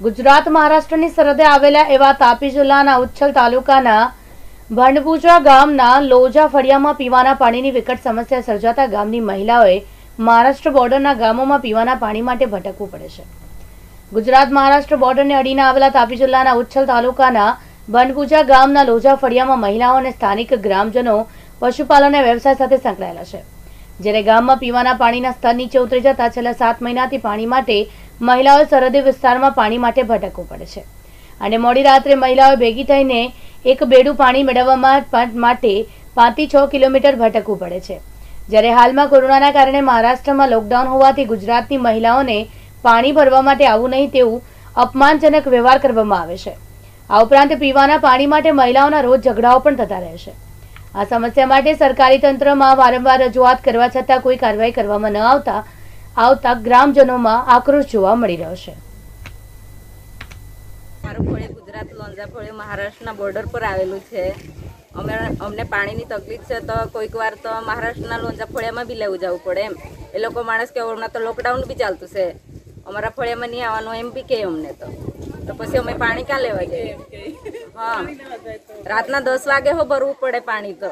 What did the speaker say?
ગુજરાત મહારાષ્ટ્રની સરહદે આવેલા એવા તાપી જિલ્લાના ઉચ્છલ તાલુકાના ભંડપુજા ગામના લોજા ફળિયામાં પીવાના પાણીની વિકટ સમસ્યા સર્જાતા ગામની મહિલાઓએ મહારાષ્ટ્ર બોર્ડરના ગામોમાં પીવાના પાણી માટે ભટકવું પડે છે. ગુજરાત મહારાષ્ટ્ર બોર્ડરને અડીને આવેલા તાપી જિલ્લાના ઉચ્છલ તાલુકાના ભંડપુજા ગામના લોજા ફળિયામાં મહિલાઓ અને સ્થાનિક ગ્રામજનો, પશુપાલન વ્યવસાય સાથે સંકળાયેલા છે. જ્યારે ગામમાં પીવાના પાણીના સ્તર નીચે ઉતરી જતા છેલ્લા સાત મહિનાથી પાણી માટે મહિલાઓએ સરહદી વિસ્તારમાં પાણી માટે ભટકવું પડે છે. અને મોડી રાત્રે મહિલાઓએ ભેગી થઈને એક બેડું પાણી મેળવવા માટે પાંચથી છ કિલોમીટર ભટકવું પડે છે. જ્યારે હાલમાં કોરોનાના કારણે મહારાષ્ટ્રમાં લોકડાઉન હોવાથી ગુજરાતની મહિલાઓને પાણી ભરવા માટે આવું નહીં તેવું અપમાનજનક વ્યવહાર કરવામાં આવે છે. આ ઉપરાંત પીવાના પાણી માટે મહિલાઓના રોજ ઝઘડાઓ પણ થતા રહે છે. આ સમસ્યા માટે સરકારી તંત્રમાં વારંવાર રજૂઆત કરવા છતાં કોઈ કાર્યવાહી કરવામાં ન આવતા આવતા ગ્રામજનોમાં આક્રોશ જોવા મળી રહ્યો છે. મારું ફળે ગુજરાત લોંઝા ફળે મહારાષ્ટ્રના બોર્ડર પર આવેલું છે. અમે અમને પાણીની તકલીફ છે તો કોઈક વાર તો મહારાષ્ટ્રના લોંઝા ફળિયામાં બી લેવું જવું પડે એમ. એ લોકો માણસ કે હમણાં તો લોકડાઉન બી ચાલતું છે. અમારા ફળિયામાં નહીં આવવાનું એમ બી કહે અમને તો. તો પછી અમે પાણી ક્યાં લેવા જઈએ? હા. રાતના દસ વાગે હો ભરવું પડે પાણી તો.